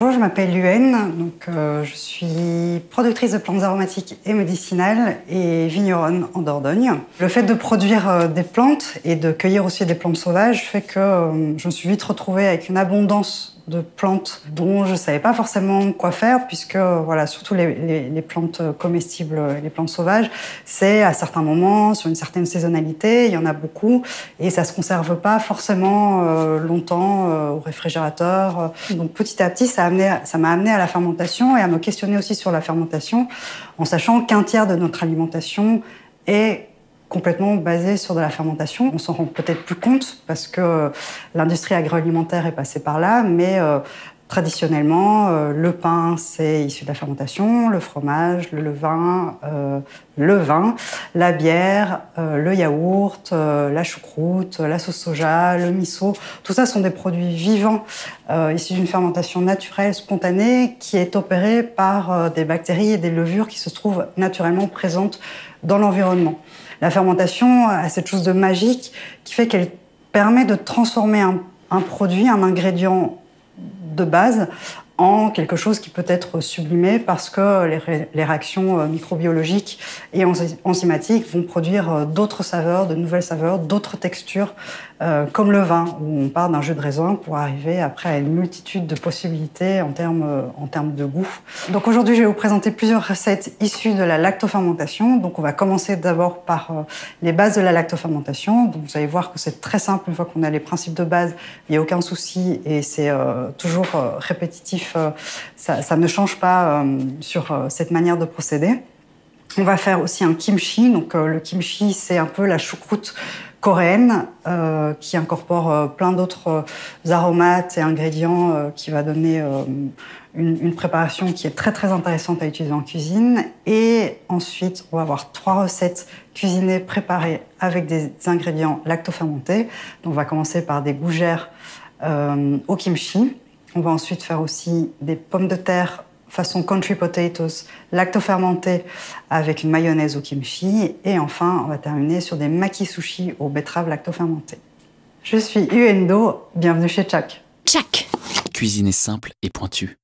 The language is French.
Bonjour, je m'appelle Luen, donc euh, je suis productrice de plantes aromatiques et médicinales et vigneronne en Dordogne. Le fait de produire euh, des plantes et de cueillir aussi des plantes sauvages fait que euh, je me suis vite retrouvée avec une abondance de plantes dont je ne savais pas forcément quoi faire, puisque voilà, surtout les, plantes comestibles, les plantes sauvages, c'est à certains moments, sur une certaine saisonnalité, il y en a beaucoup, et ça ne se conserve pas forcément euh, longtemps euh, au réfrigérateur. Donc petit à petit, ça m'a amené à la fermentation et à me questionner aussi sur la fermentation, en sachant qu'un tiers de notre alimentation est complètement basé sur de la fermentation. On s'en rend peut-être plus compte parce que l'industrie agroalimentaire est passée par là, mais euh, traditionnellement, euh, le pain, c'est issu de la fermentation, le fromage, le levain, euh, le vin, la bière, le yaourt, la choucroute, la sauce soja, le miso. Tout ça sont des produits vivants issus d'une fermentation naturelle, spontanée, qui est opérée par des bactéries et des levures qui se trouvent naturellement présentes dans l'environnement. La fermentation a cette chose de magique qui fait qu'elle permet de transformer un, produit, un ingrédient de base, en quelque chose qui peut être sublimé parce que les, réactions euh, microbiologiques et enzymatiques vont produire euh, d'autres saveurs, de nouvelles saveurs, d'autres textures, euh, comme le vin, où on part d'un jus de raisin pour arriver après à une multitude de possibilités en termes, en termes de goût. Donc aujourd'hui, je vais vous présenter plusieurs recettes issues de la lactofermentation. Donc on va commencer d'abord par les bases de la lactofermentation. Donc vous allez voir que c'est très simple une fois qu'on a les principes de base, il n'y a aucun souci et c'est toujours répétitif euh, ça, ne change pas euh, sur euh, cette manière de procéder. On va faire aussi un kimchi. Donc le kimchi, c'est un peu la choucroute coréenne qui incorpore plein d'autres aromates et ingrédients qui va donner une, préparation qui est très très intéressante à utiliser en cuisine. Et ensuite, on va avoir trois recettes cuisinées préparées avec des ingrédients lactofermentés. Donc on va commencer par des gougères au kimchi. On va ensuite faire aussi des pommes de terre façon country potatoes, lactofermentées avec une mayonnaise au kimchi. Et enfin, on va terminer sur des maki sushi aux betteraves lactofermentées. Je suis Uendo, bienvenue chez Chak. Chak Cuisiner simple et pointu.